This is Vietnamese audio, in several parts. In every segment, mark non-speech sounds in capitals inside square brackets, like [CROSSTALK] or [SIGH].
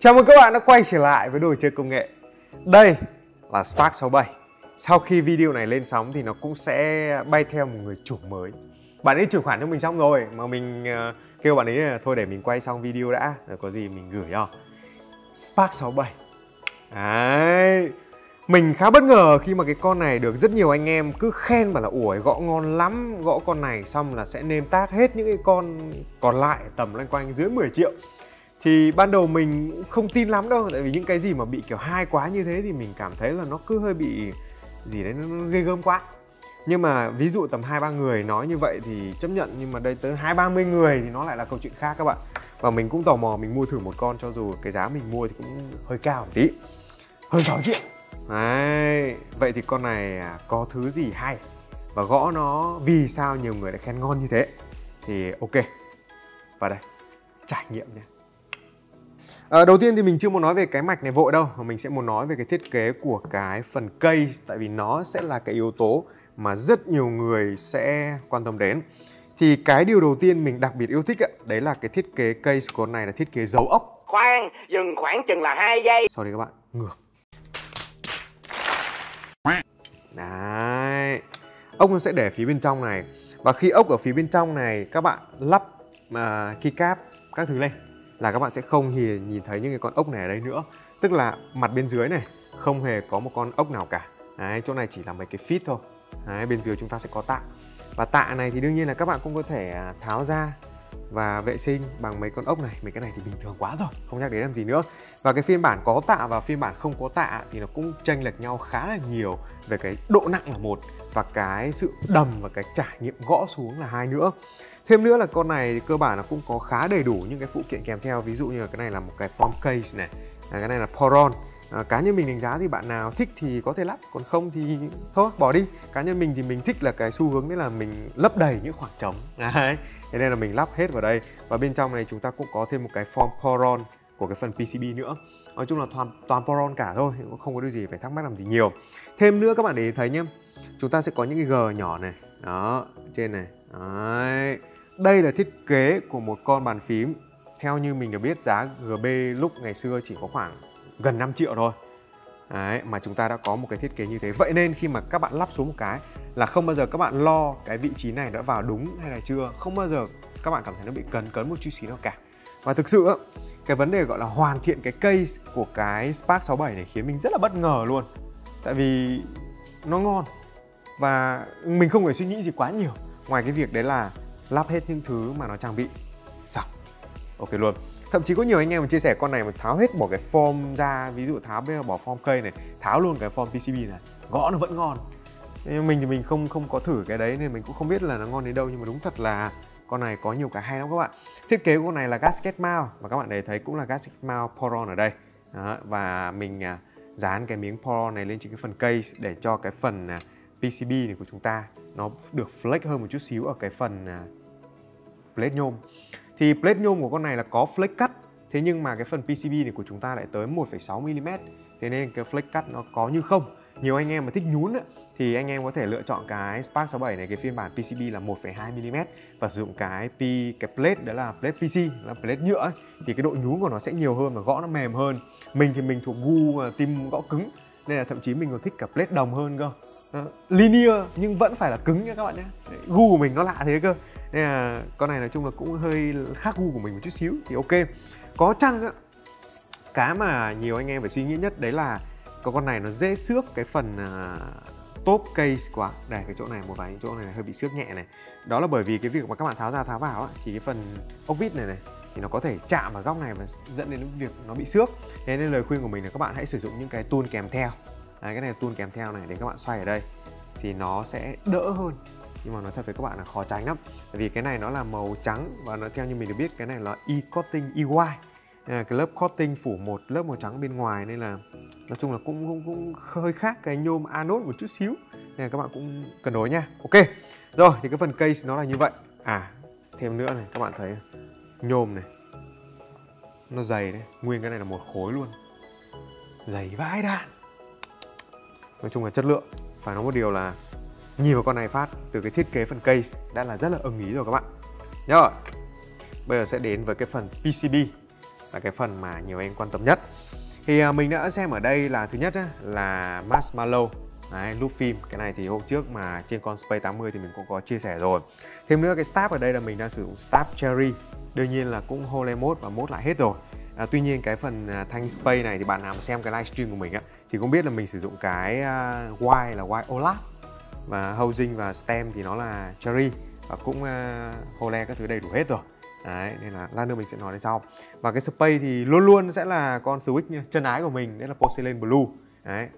Chào mừng các bạn đã quay trở lại với đồ chơi công nghệ. Đây là Spark 67 Sau khi video này lên sóng thì nó cũng sẽ bay theo một người chủ mới. Bạn ấy chuyển khoản cho mình xong rồi, Mà mình ờ, kêu bạn ấy là thôi để mình quay xong video đã, Rồi có gì mình gửi cho. Spark 67 Đấy. Mình khá bất ngờ khi mà cái con này được rất nhiều anh em cứ khen bảo là ủi gõ ngon lắm, Gõ con này xong là sẽ nêm tác hết những cái con còn lại tầm loanh quanh dưới 10 triệu thì ban đầu mình không tin lắm đâu tại vì những cái gì mà bị kiểu hai quá như thế thì mình cảm thấy là nó cứ hơi bị gì đấy nó ghê gớm quá. Nhưng mà ví dụ tầm hai ba người nói như vậy thì chấp nhận nhưng mà đây tới hai ba mươi người thì nó lại là câu chuyện khác các bạn. Và mình cũng tò mò mình mua thử một con cho dù cái giá mình mua thì cũng hơi cao một tí. Hơn 6 triệu Đấy, vậy thì con này à, có thứ gì hay? Và gõ nó vì sao nhiều người lại khen ngon như thế? Thì ok và đây trải nghiệm nha À, đầu tiên thì mình chưa muốn nói về cái mạch này vội đâu mà mình sẽ muốn nói về cái thiết kế của cái phần cây tại vì nó sẽ là cái yếu tố mà rất nhiều người sẽ quan tâm đến. Thì cái điều đầu tiên mình đặc biệt yêu thích ấy, đấy là cái thiết kế cây của này là thiết kế dấu ốc. Khoan dừng khoảng chừng là hai giây. Sorry các bạn ngược đấy. Ốc nó sẽ để phía bên trong này. Và khi ốc ở phía bên trong này các bạn lắp uh, keycap các thứ lên là các bạn sẽ không hề nhìn thấy những cái con ốc này ở đây nữa. Tức là mặt bên dưới này không hề có một con ốc nào cả. Đấy, chỗ này chỉ là mấy cái feet thôi. Đấy, bên dưới chúng ta sẽ có tạ. Và tạ này thì đương nhiên là các bạn cũng có thể à, tháo ra và vệ sinh bằng mấy con ốc này. Mấy cái này thì bình thường quá rồi, không nhắc đến làm gì nữa. Và cái phiên bản có tạ và phiên bản không có tạ thì nó cũng chênh lệch nhau khá là nhiều về cái độ nặng là một và cái sự đầm và cái trải nghiệm gõ xuống là hai nữa. Thêm nữa là con này cơ bản là cũng có khá đầy đủ những cái phụ kiện kèm theo. Ví dụ như là cái này là một cái form case này cái này là poron à, cá nhân mình đánh giá thì bạn nào thích thì có thể lắp còn không thì thôi bỏ đi. Cá nhân mình thì mình thích là cái xu hướng đấy là mình lấp đầy những khoảng trống. [LAUGHS] Đấy thế nên là mình lắp hết vào đây. Và bên trong này chúng ta cũng có thêm một cái form poron của cái phần PCB nữa. Nói chung là toàn toàn poron cả thôi cũng không có điều gì phải thắc mắc làm gì nhiều. Thêm nữa các bạn để ý thấy nhé chúng ta sẽ có những cái g nhỏ này. Đó trên này. Đấy đây là thiết kế của một con bàn phím. Theo như mình được biết giá GB lúc ngày xưa chỉ có khoảng gần 5 triệu thôi. Đấy, mà chúng ta đã có một cái thiết kế như thế. Vậy nên khi mà các bạn lắp xuống một cái Là không bao giờ các bạn lo cái vị trí này đã vào đúng hay là chưa. Không bao giờ các bạn cảm thấy nó bị cấn cấn một chút xíu nào cả. Và thực sự cái vấn đề gọi là hoàn thiện cái case của cái Spark 67 này khiến mình rất là bất ngờ luôn. Tại vì nó ngon Và mình không phải suy nghĩ gì quá nhiều. Ngoài cái việc đấy là lắp hết những thứ mà nó trang bị. Xong. Ok luôn thậm chí có nhiều anh em mà chia sẻ con này mà tháo hết bỏ cái form ra ví dụ tháo bây giờ bỏ form cây này tháo luôn cái form PCB này gõ nó vẫn ngon. Nhưng mình thì mình không không có thử cái đấy nên mình cũng không biết là nó ngon đến đâu nhưng mà đúng thật là con này có nhiều cái hay lắm các bạn. Thiết kế của con này là gasket mount và các bạn để thấy cũng là gasket mount poron ở đây. Đó, và mình à, dán cái miếng poron này lên trên cái phần case để cho cái phần à, PCB này của chúng ta nó được flex hơn một chút xíu ở cái phần à, plate nhôm thì plate nhôm của con này là có flex cut thế nhưng mà cái phần PCB này của chúng ta lại tới 1,6 mm thế nên cái flex cut nó có như không. Nhiều anh em mà thích nhún ấy, thì anh em có thể lựa chọn cái Spark 67 này cái phiên bản PCB là 1,2 mm và sử dụng cái P cái plate đó là plate PC là plate nhựa ấy, thì cái độ nhún của nó sẽ nhiều hơn và gõ nó mềm hơn. Mình thì mình thuộc gu à, tim gõ cứng nên là thậm chí mình còn thích cả plate đồng hơn cơ. Linear nhưng vẫn phải là cứng nha các bạn nhé. Gu của mình nó lạ thế cơ nên là con này nói chung là cũng hơi khác gu của mình một chút xíu thì ok. Có chăng á cái mà nhiều anh em phải suy nghĩ nhất đấy là có con này nó dễ xước cái phần à, uh, top case quá. Đây cái chỗ này một vài chỗ này hơi bị xước nhẹ này. Đó là bởi vì cái việc mà các bạn tháo ra tháo vào á, thì cái phần ốc vít này này thì nó có thể chạm vào góc này và dẫn đến việc nó bị xước. Thế nên lời khuyên của mình là các bạn hãy sử dụng những cái tool kèm theo. À, cái này là tool kèm theo này để các bạn xoay ở đây. Thì nó sẽ đỡ hơn nhưng mà nói thật với các bạn là khó tránh lắm. Tại vì cái này nó là màu trắng và nó theo như mình được biết cái này là e-coating EY cái lớp coating phủ một lớp màu trắng bên ngoài nên là nói chung là cũng cũng, cũng hơi khác cái nhôm anode một chút xíu. Nên là các bạn cũng cần đối nha. Ok rồi thì cái phần case nó là như vậy. À thêm nữa này các bạn thấy nhôm này nó dày đấy. Nguyên cái này là một khối luôn. Dày vãi đạn. Nói chung là chất lượng. Phải nói một điều là nhìn vào con này phát từ cái thiết kế phần case đã là rất là ưng ý rồi các bạn. Rồi. Bây giờ sẽ đến với cái phần PCB là cái phần mà nhiều anh quan tâm nhất. Thì à, mình đã xem ở đây là thứ nhất á, là Marshmallow. Đấy, loop phim. Cái này thì hôm trước mà trên con Space 80 thì mình cũng có chia sẻ rồi. Thêm nữa cái stab ở đây là mình đang sử dụng stab cherry. Đương nhiên là cũng hole mode và mode lại hết rồi. À, tuy nhiên cái phần à, thanh space này thì bạn nào mà xem cái livestream của mình á thì cũng biết là mình sử dụng cái uh, y là y olap và housing và stem thì nó là cherry và cũng ờ, uh, hole các thứ đầy đủ hết rồi. Đấy, nên là lát nữa mình sẽ nói đến sau. Và cái space thì luôn luôn sẽ là con switch chân ái của mình Đấy là Porcelain Blue. Đấy,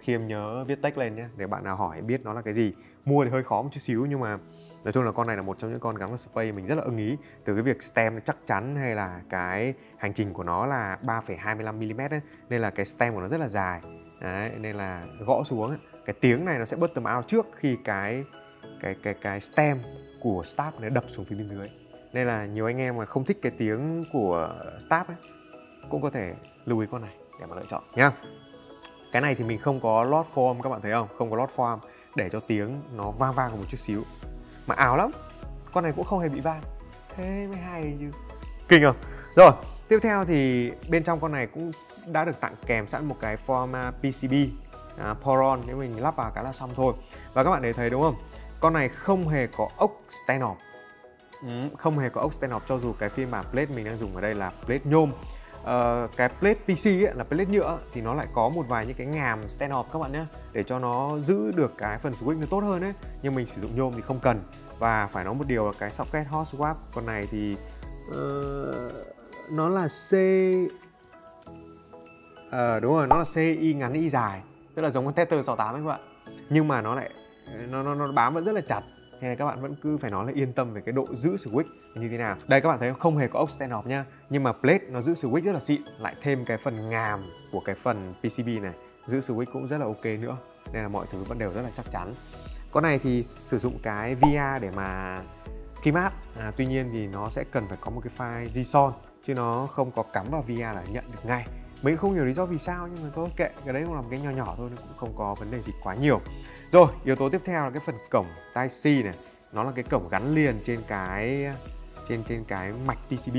khi em nhớ viết text lên nhé Để bạn nào hỏi biết nó là cái gì. Mua thì hơi khó một chút xíu nhưng mà Nói chung là con này là một trong những con gắn vào space mình rất là ưng ý. Từ cái việc stem chắc chắn hay là cái hành trình của nó là 3,25mm ấy, Nên là cái stem của nó rất là dài. Đấy, nên là gõ xuống ấy, cái tiếng này nó sẽ bớt tầm out trước khi cái cái cái cái stem của staff nó đập xuống phía bên dưới. Nên là nhiều anh em mà không thích cái tiếng của staff ấy, cũng có thể lưu ý con này để mà lựa chọn, nhá. Cái này thì mình không có lót form, các bạn thấy không? Không có lót form để cho tiếng nó vang vang một chút xíu. Mà ảo lắm, con này cũng không hề bị vang thế mới hay chứ. Kinh không? Rồi, tiếp theo thì bên trong con này cũng đã được tặng kèm sẵn một cái form à, PCB à, Poron nếu mình lắp vào cái là xong thôi. Và các bạn để thấy đúng không? Con này không hề có ốc stenop ừ, không hề có ốc stenop cho dù cái phiên bản plate mình đang dùng ở đây là plate nhôm uh, ờ, cái plate PC ấy, là plate nhựa thì nó lại có một vài những cái ngàm stand up các bạn nhé để cho nó giữ được cái phần switch nó tốt hơn ấy. Nhưng mình sử dụng nhôm thì không cần. Và phải nói một điều là cái socket hot swap con này thì uh, nó là C uh, đúng rồi nó là C y ngắn y dài rất là giống con Tether 68 ấy các bạn. Nhưng mà nó lại nó, nó, nó bám vẫn rất là chặt. Hay là các bạn vẫn cứ phải nói là yên tâm về cái độ giữ switch như thế nào. Đây các bạn thấy không? Hề có ốc stand off nhá nhưng mà plate nó giữ switch rất là xịn. Lại thêm cái phần ngàm của cái phần PCB này giữ switch cũng rất là ok nữa. Nên là mọi thứ vẫn đều rất là chắc chắn. Con này thì sử dụng cái VR để mà keymat à, tuy nhiên thì nó sẽ cần phải có một cái file JSON chứ nó không có cắm vào VR là nhận được ngay mình không hiểu lý do vì sao, nhưng mà thôi, kệ, cái đấy cũng là một cái nhỏ nhỏ thôi, nó cũng không có vấn đề gì quá nhiều. Rồi, yếu tố tiếp theo là cái phần cổng tai C này. Nó là cái cổng gắn liền trên cái, trên trên cái mạch PCB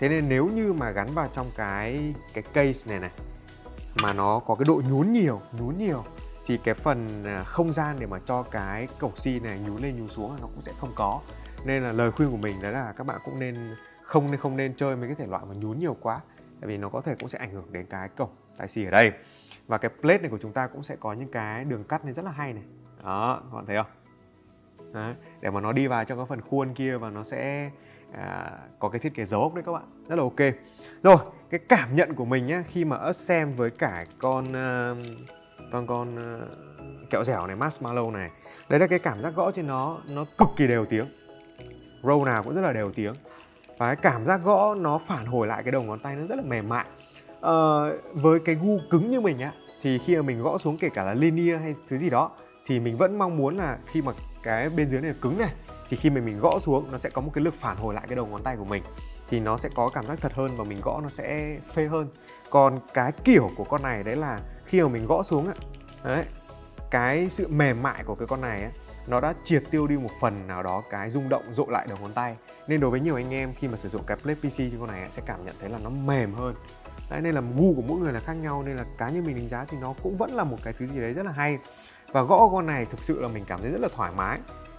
thế nên nếu như mà gắn vào trong cái cái case này này, mà nó có cái độ nhún nhiều nhún nhiều, thì cái phần à, không gian để mà cho cái cổng C này nhún lên, nhún xuống nó cũng sẽ không có. Nên là lời khuyên của mình đó là các bạn cũng nên, không nên không nên chơi mấy cái thể loại mà nhún nhiều quá tại vì nó có thể cũng sẽ ảnh hưởng đến cái cổng tai xì ở đây. Và cái plate này của chúng ta cũng sẽ có những cái đường cắt này rất là hay này. Đó các bạn thấy không? Đó, để mà nó đi vào trong cái phần khuôn kia và nó sẽ à, có cái thiết kế dấu ốc đấy các bạn. Rất là ok. Rồi cái cảm nhận của mình nhé khi mà ớt xem với cả con uh, con con uh, kẹo dẻo này marshmallow này đấy là cái cảm giác gõ trên nó nó cực kỳ đều tiếng. Row nào cũng rất là đều tiếng và cái cảm giác gõ nó phản hồi lại cái đầu ngón tay nó rất là mềm mại. À, với cái gu cứng như mình á thì khi mà mình gõ xuống kể cả là linear hay thứ gì đó thì mình vẫn mong muốn là khi mà cái bên dưới này là cứng này thì khi mà mình gõ xuống nó sẽ có một cái lực phản hồi lại cái đầu ngón tay của mình thì nó sẽ có cảm giác thật hơn và mình gõ nó sẽ phê hơn. Còn cái kiểu của con này đấy là khi mà mình gõ xuống á đấy cái sự mềm mại của cái con này á nó đã triệt tiêu đi một phần nào đó cái rung động rộ lại đầu ngón tay. Nên đối với nhiều anh em khi mà sử dụng cái plate PC trên con này sẽ cảm nhận thấy là nó mềm hơn. Đấy, nên là gu của mỗi người là khác nhau nên là cá nhân mình đánh giá thì nó cũng vẫn là một cái thứ gì đấy rất là hay. Và gõ con này thực sự là mình cảm thấy rất là thoải mái.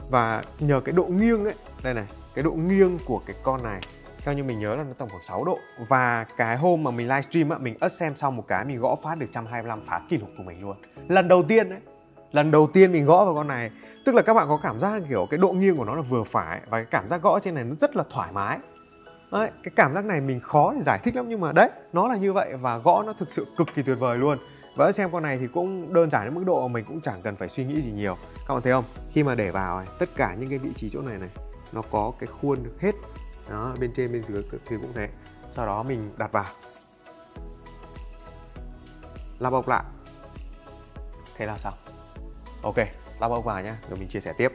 Và nhờ cái độ nghiêng ấy đây này cái độ nghiêng của cái con này theo như mình nhớ là nó tầm khoảng 6 độ. Và cái hôm mà mình livestream á mình ớt xem xong một cái mình gõ phát được 125 phá kỷ lục của mình luôn. Lần đầu tiên đấy lần đầu tiên mình gõ vào con này. Tức là các bạn có cảm giác kiểu cái độ nghiêng của nó là vừa phải và cái cảm giác gõ trên này nó rất là thoải mái. Đấy, cái cảm giác này mình khó để giải thích lắm nhưng mà đấy nó là như vậy và gõ nó thực sự cực kỳ tuyệt vời luôn. Và xem con này thì cũng đơn giản đến mức độ mình cũng chẳng cần phải suy nghĩ gì nhiều. Các bạn thấy không? Khi mà để vào này, tất cả những cái vị trí chỗ này này nó có cái khuôn được hết. Đó bên trên bên dưới thì cũng thế. Sau đó mình đặt vào. Lắp bọc lại. Thế là xong ok lắp ốc vào nhá rồi mình chia sẻ tiếp.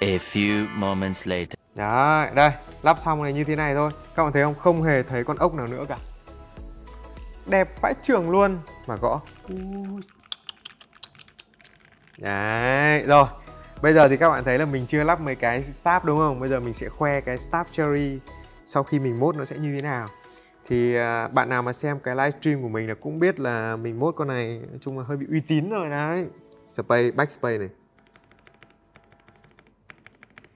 A few moments later. Đấy, đây, lắp xong này như thế này thôi. Các bạn thấy không? Không hề thấy con ốc nào nữa cả. Đẹp vãi trường luôn. Mà gõ. Đấy, rồi. Bây giờ thì các bạn thấy là mình chưa lắp mấy cái stab đúng không? Bây giờ mình sẽ khoe cái stab cherry Sau khi mình mốt nó sẽ như thế nào. Thì à, bạn nào mà xem cái livestream của mình là cũng biết là mình mốt con này nói chung là hơi bị uy tín rồi đấy space backspace này.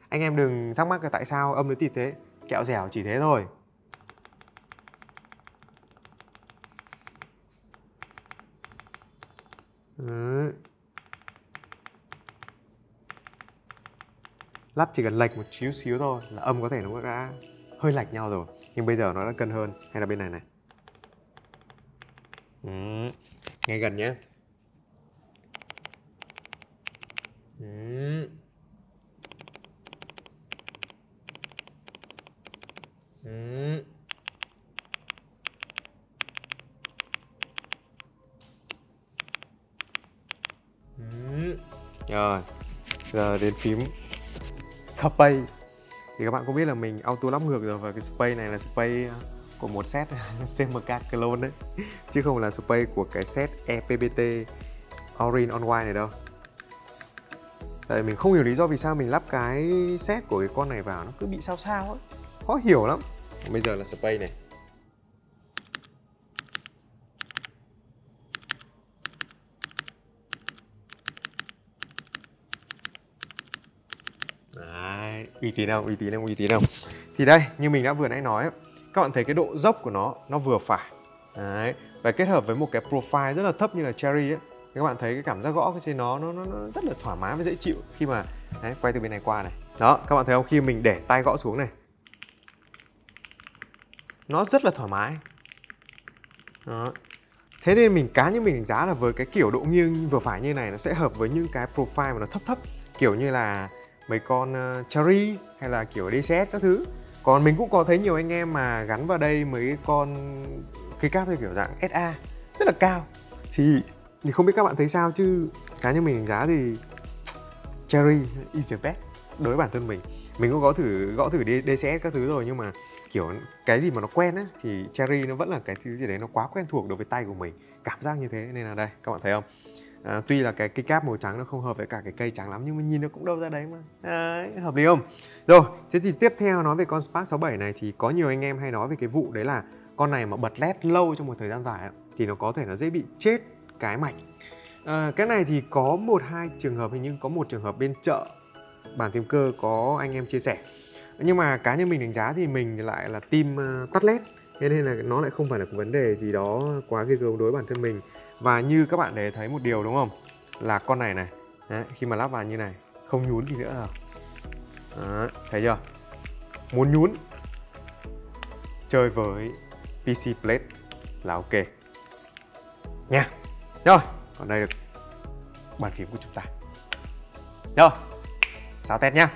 Anh em đừng thắc mắc là tại sao âm nó tịt thế. Kẹo dẻo chỉ thế thôi. Đấy. lắp chỉ cần lệch một xíu xíu thôi là âm có thể nó đã hơi lệch nhau rồi. Nhưng bây giờ nó đã cân hơn. Hay là bên này này. Ừ. nghe gần nhé. Ừ. Ừ. Ừ. Rồi, giờ đến phím Space Thì các bạn cũng biết là mình auto lắp ngược rồi Và cái Space này là Space của một set [LAUGHS] CMK clone đấy Chứ không là Space của cái set EPBT Orin on White này đâu Tại mình không hiểu lý do vì sao mình lắp cái set của cái con này vào Nó cứ bị sao sao ấy. Khó hiểu lắm. Bây giờ là Space này. Đấy, uy tín không, uy tín không, uy tín không? Thì đây, như mình đã vừa nãy nói Các bạn thấy cái độ dốc của nó, nó vừa phải. Đấy, và kết hợp với một cái profile rất là thấp như là Cherry ấy các bạn thấy cái cảm giác gõ trên nó nó, nó, nó rất là thoải mái và dễ chịu khi mà đấy, quay từ bên này qua này. Đó các bạn thấy không? Khi mình để tay gõ xuống này nó rất là thoải mái. Đó. thế nên mình cá như mình đánh giá là với cái kiểu độ nghiêng vừa phải như này nó sẽ hợp với những cái profile mà nó thấp thấp kiểu như là mấy con uh, cherry hay là kiểu DCS các thứ. Còn mình cũng có thấy nhiều anh em mà gắn vào đây mấy con cây cáp theo kiểu dạng SA rất là cao. Thì thì không biết các bạn thấy sao chứ cá nhân mình đánh giá thì cherry is the best đối với bản thân mình. Mình cũng có thử gõ thử DCS các thứ rồi nhưng mà kiểu cái gì mà nó quen á thì cherry nó vẫn là cái thứ gì đấy nó quá quen thuộc đối với tay của mình. Cảm giác như thế nên là đây các bạn thấy không? À, tuy là cái cây cáp màu trắng nó không hợp với cả cái cây trắng lắm nhưng mà nhìn nó cũng đâu ra đấy mà. Đấy, hợp lý không? Rồi thế thì tiếp theo nói về con Spark 67 này thì có nhiều anh em hay nói về cái vụ đấy là con này mà bật led lâu trong một thời gian dài thì nó có thể nó dễ bị chết cái mạch à, cái này thì có một hai trường hợp hình như có một trường hợp bên chợ bản thêm cơ có anh em chia sẻ. Nhưng mà cá nhân mình đánh giá thì mình lại là team uh, tắt led thế nên là nó lại không phải là một vấn đề gì đó quá ghê gớm đối bản thân mình. Và như các bạn để thấy một điều đúng không? Là con này này đấy, khi mà lắp vào như này không nhún gì nữa. Rồi đấy, thấy chưa? Muốn nhún chơi với PC Plate là ok. Nha rồi còn đây là bàn phím của chúng ta. Rồi sao test nhá.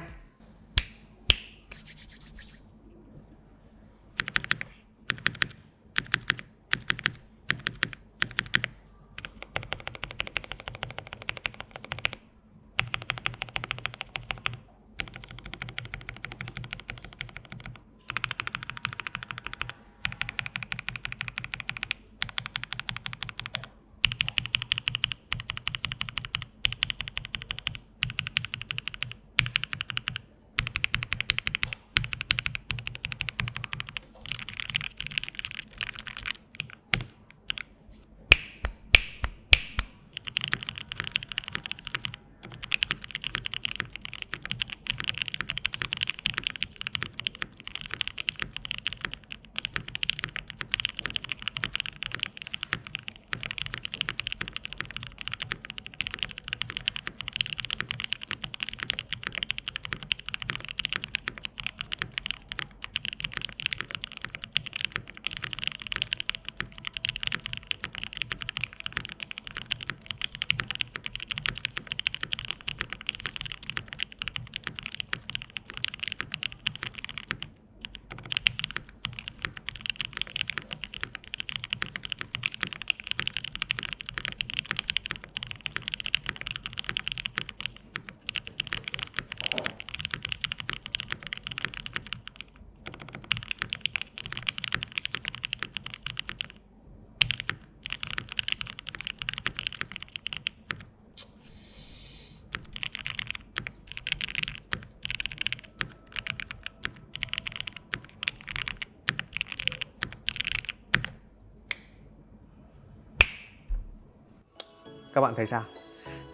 Các bạn thấy sao?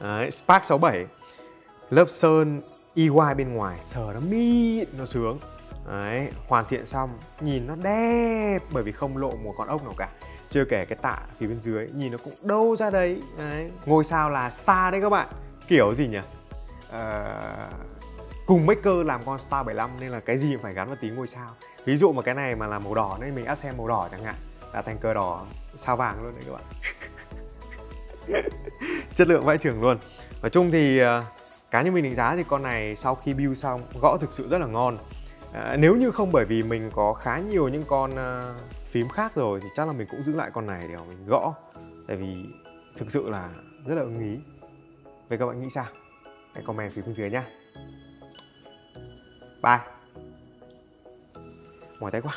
Đấy, Spark 67 lớp sơn EY bên ngoài sờ nó mịn nó sướng. Đấy, hoàn thiện xong nhìn nó đẹp bởi vì không lộ một con ốc nào cả. Chưa kể cái tạ phía bên dưới nhìn nó cũng đâu ra đấy, đấy. ngôi sao là star đấy các bạn. Kiểu gì nhỉ? À, cùng maker làm con star 75 nên là cái gì cũng phải gắn vào tí ngôi sao. Ví dụ mà cái này mà là màu đỏ nên mình áp xem màu đỏ chẳng hạn. Là thành cờ đỏ sao vàng luôn đấy các bạn. [LAUGHS] chất lượng vãi trưởng luôn. Nói chung thì ờ, cá nhân mình đánh giá thì con này sau khi build xong gõ thực sự rất là ngon. À, nếu như không bởi vì mình có khá nhiều những con ờ, phím khác rồi thì chắc là mình cũng giữ lại con này để mình gõ. Tại vì thực sự là rất là ưng ý. Vậy các bạn nghĩ sao? Hãy comment phía bên dưới nhá. Bye. Mỏi tay quá.